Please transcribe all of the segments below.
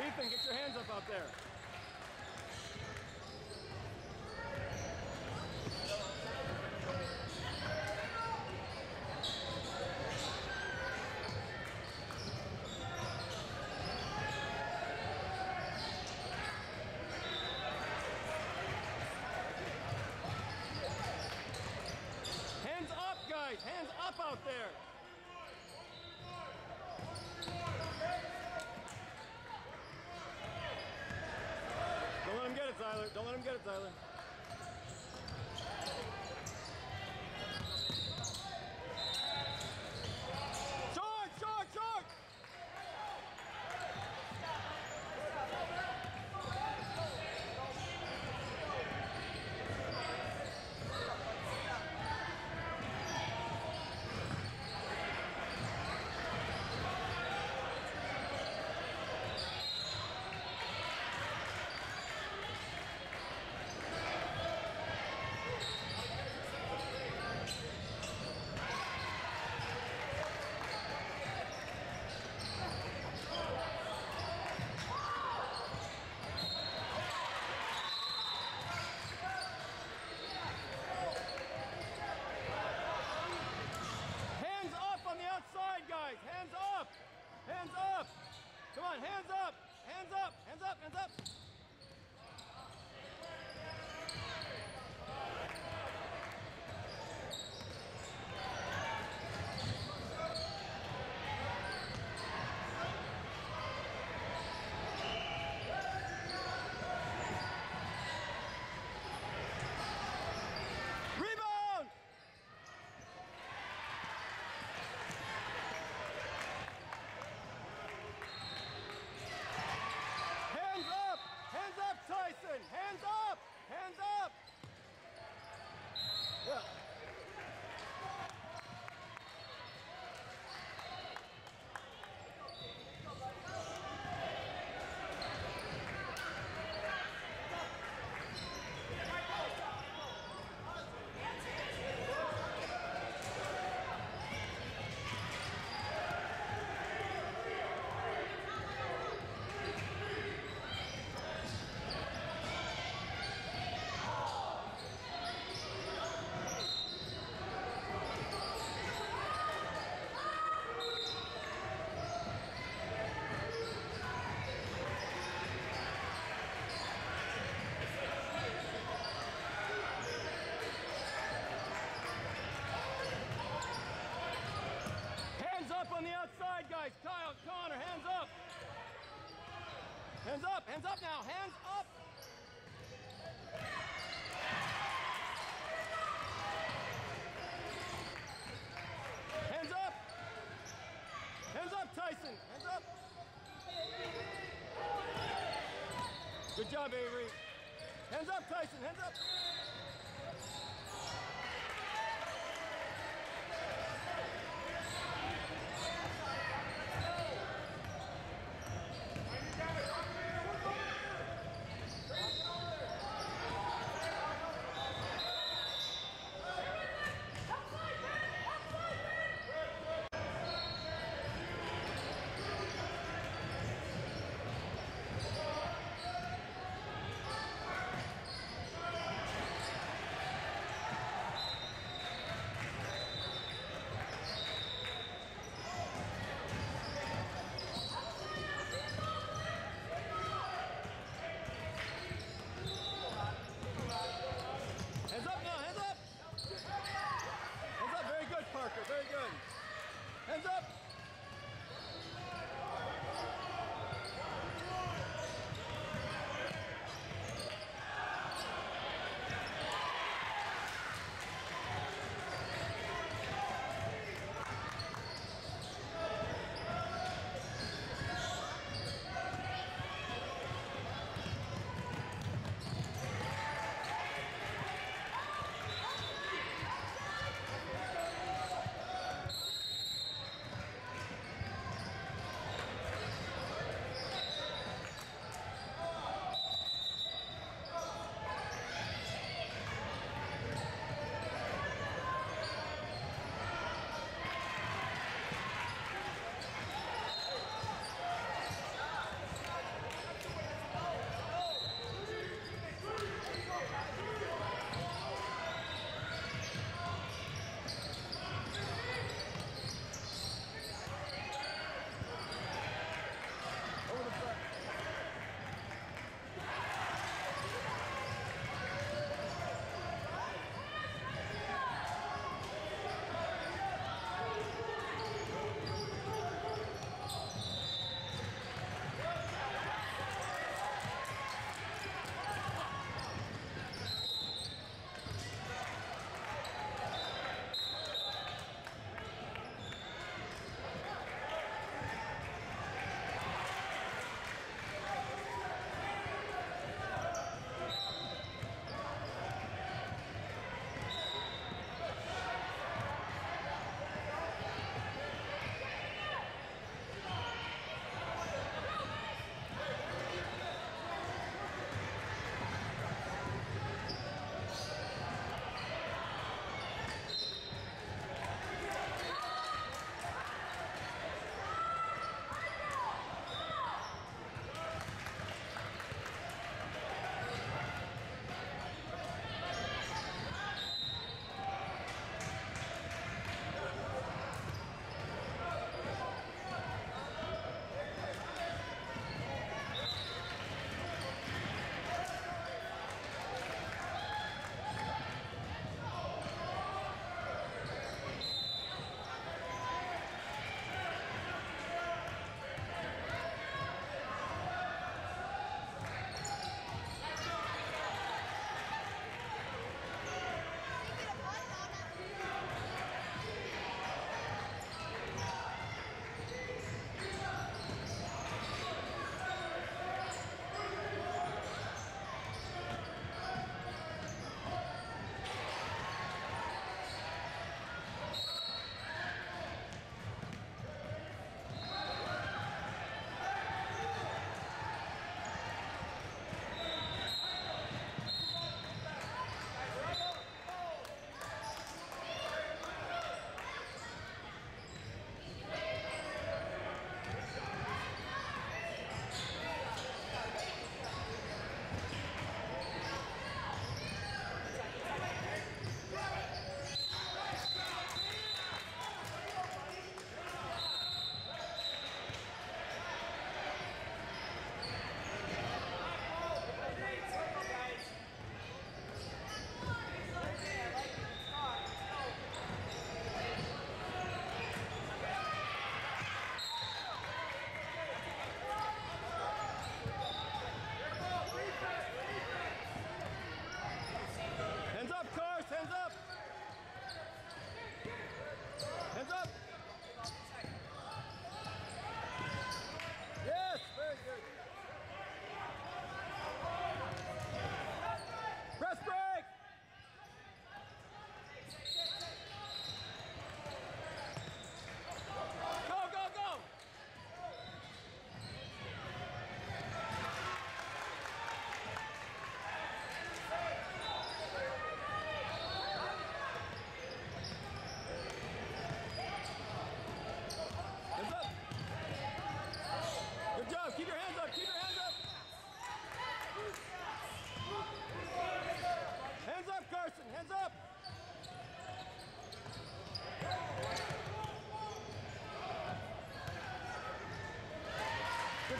Ethan, get your hands up out there. Tyler. Don't let him get it, Tyler. Hands up now, hands up! Hands up! Hands up, Tyson! Hands up! Good job, Avery.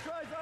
tries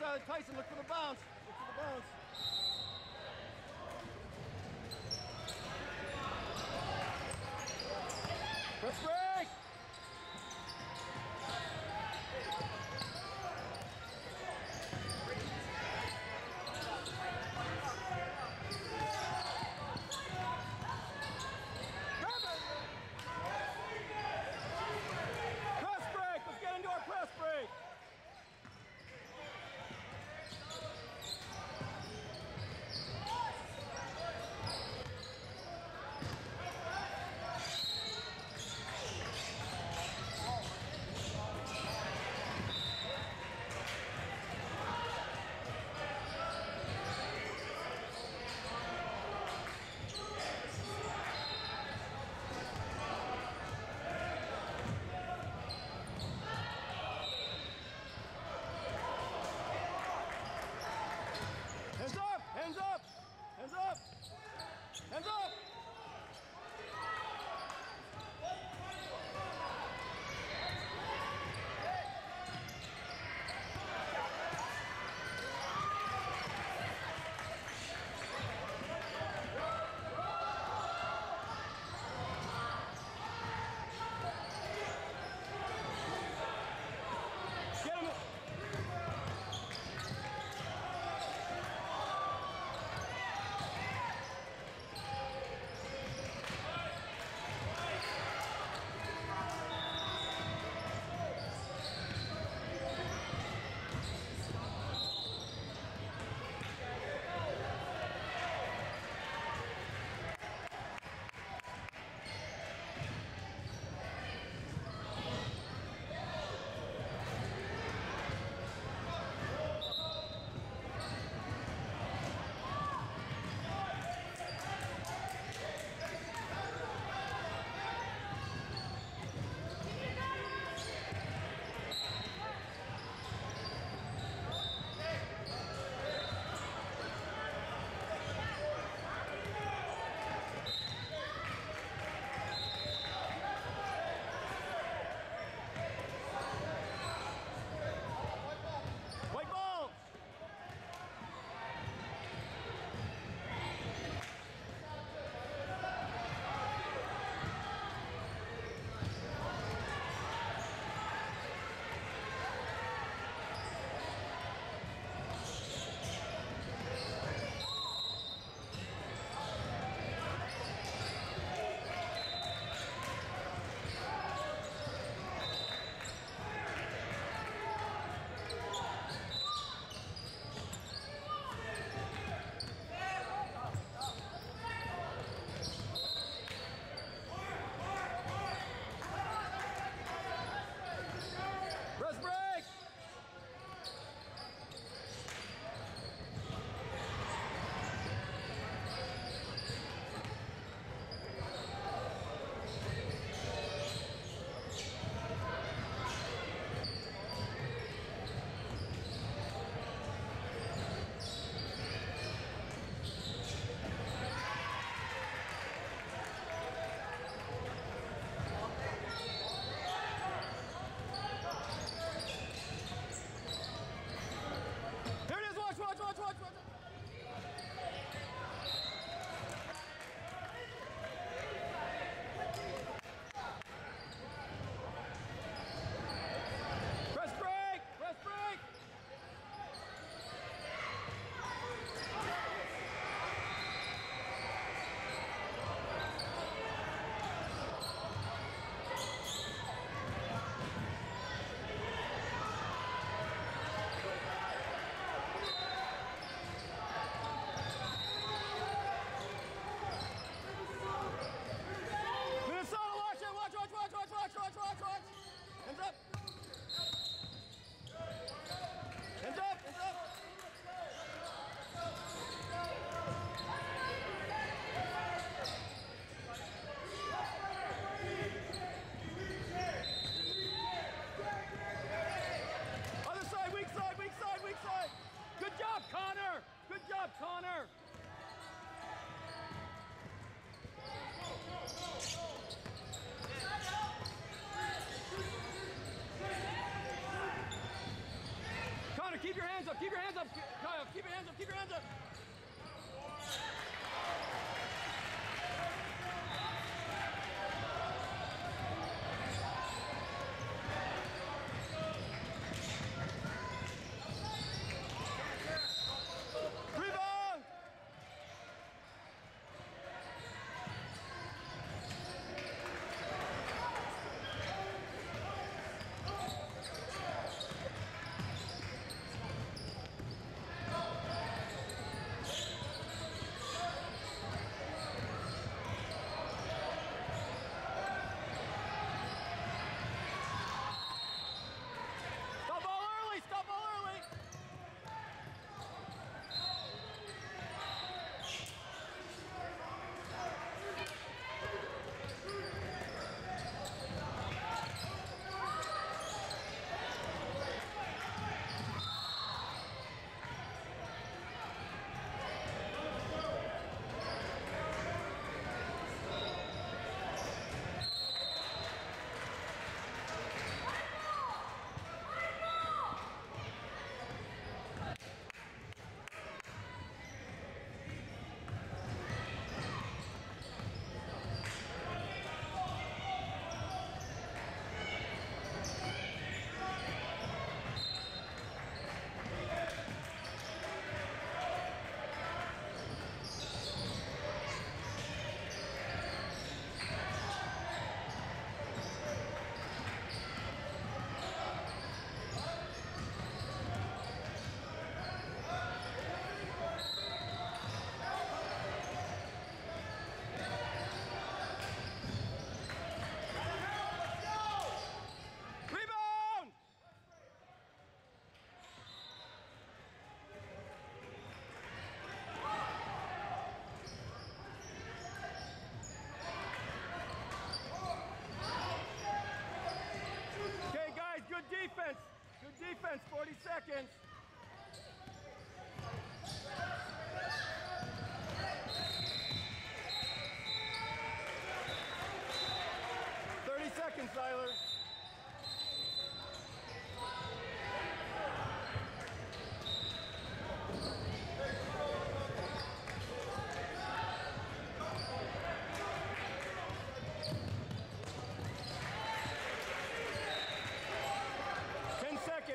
uh, Tyson, look for the bounce. Look for the bounce. Press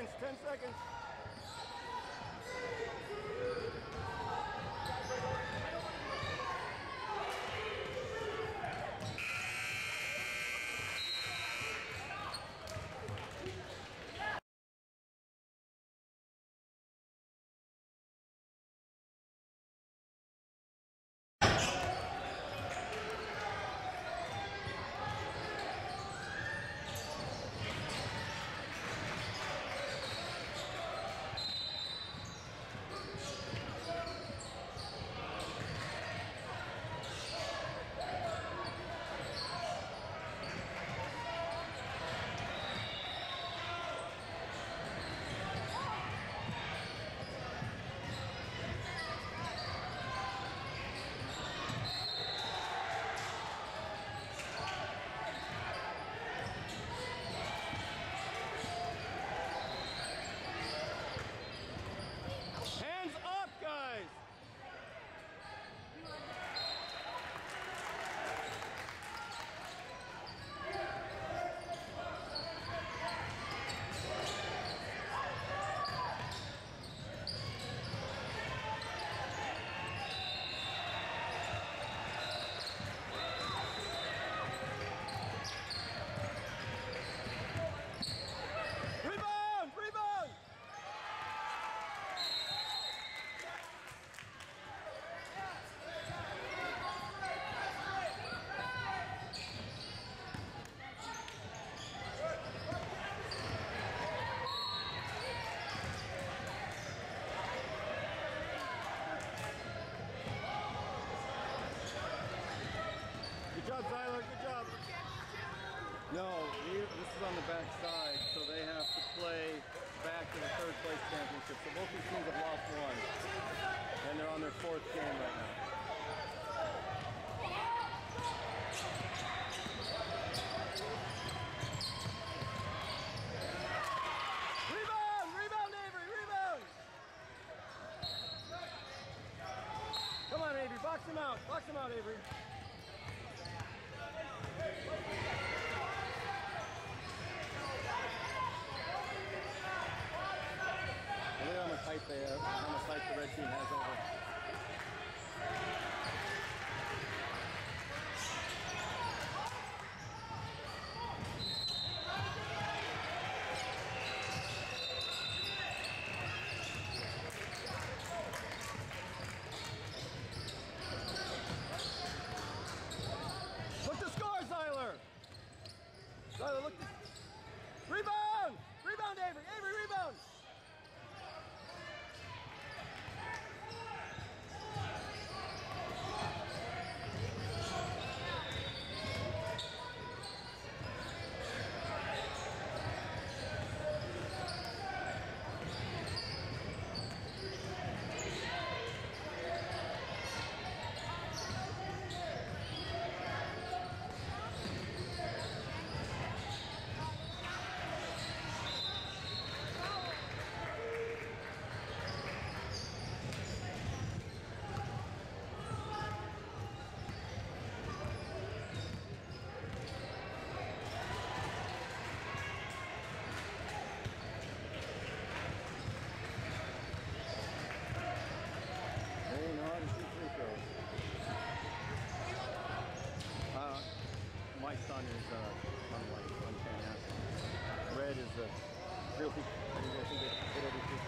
least 10 seconds. On the back side, so they have to play back to the third place championship. So both these teams have lost one, and they're on their fourth game right now. eu fiz, eu fiz, eu fiz.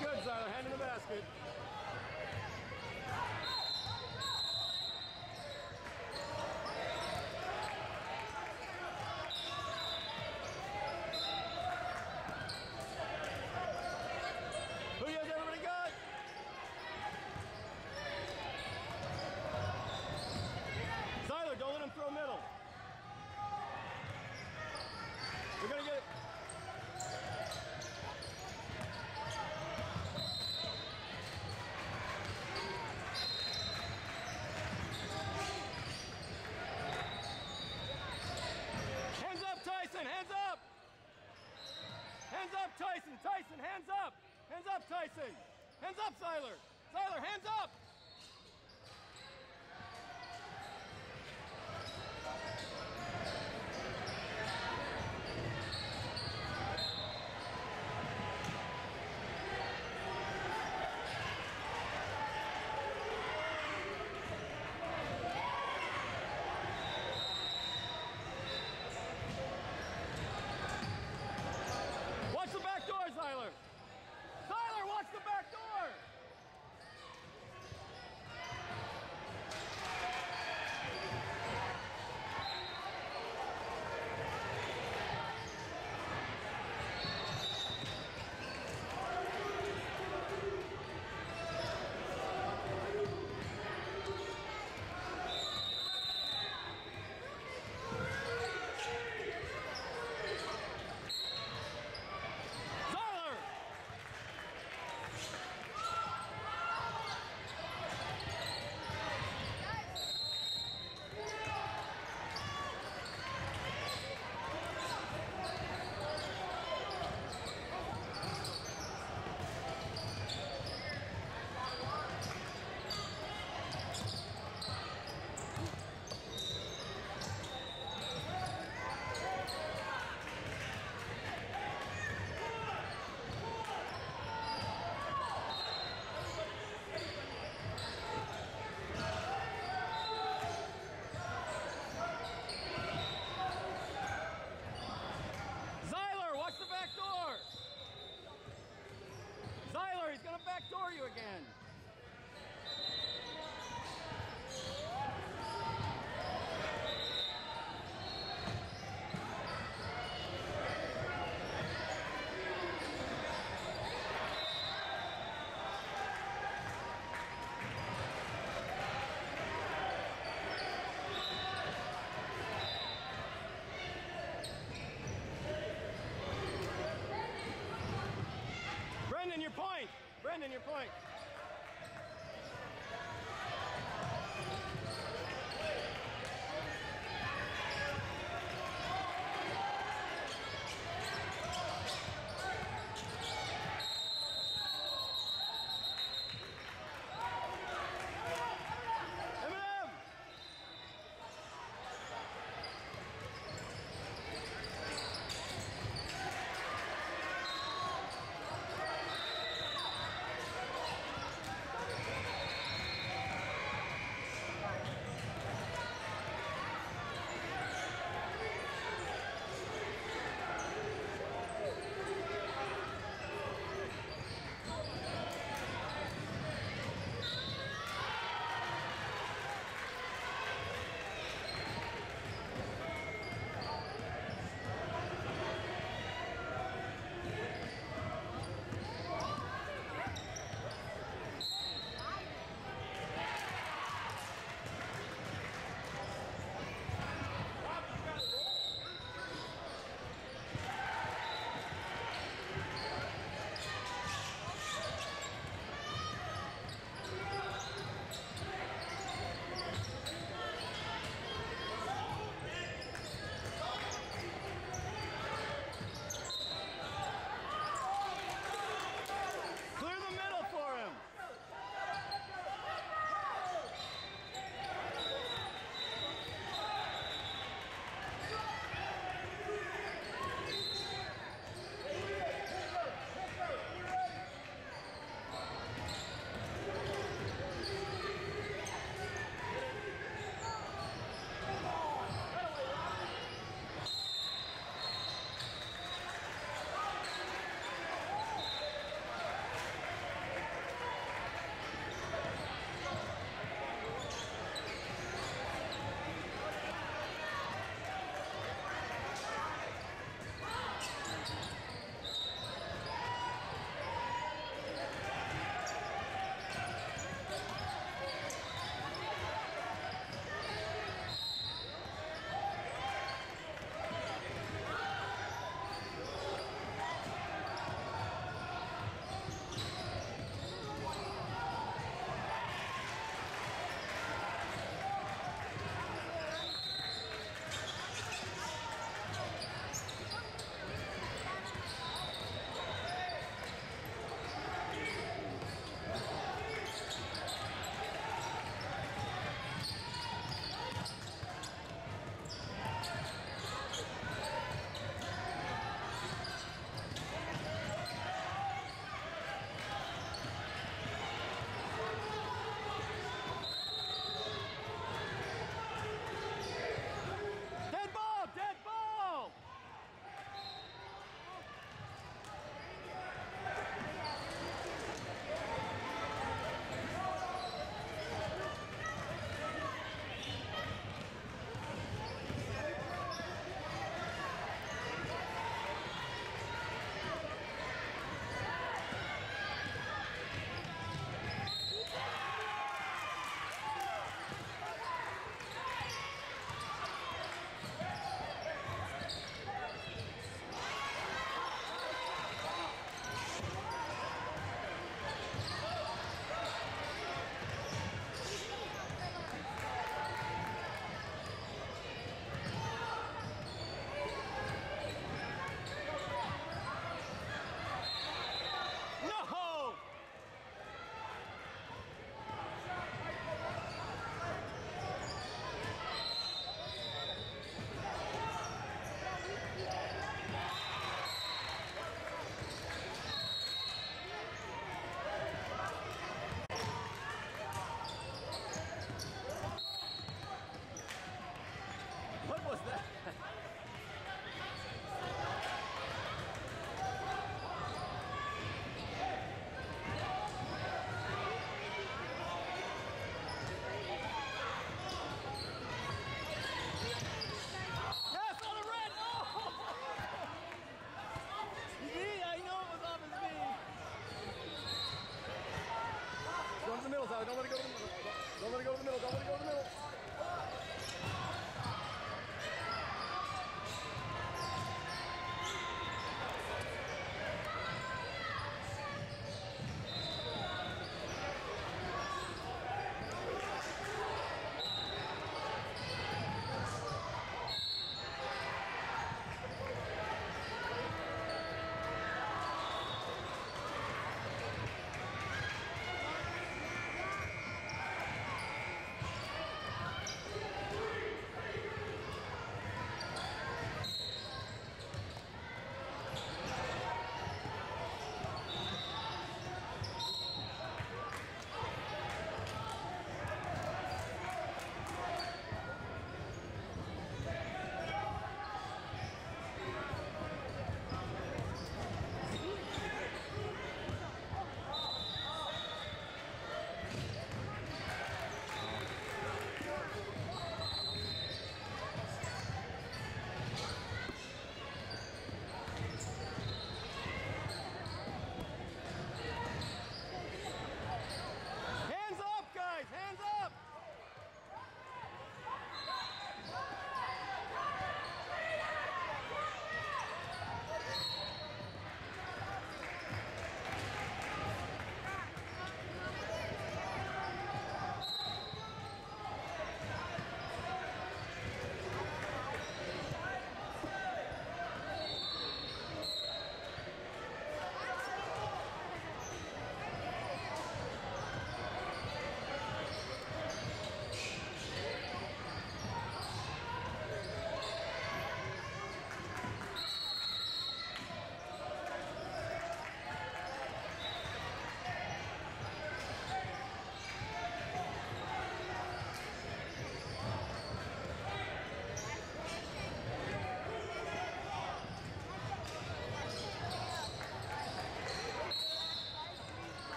goods are. Hand in the basket. pressing. Hands up, Seiler. Seiler, hands up. 頑張れ頑張れ頑張れ頑張れ頑張れ頑張れ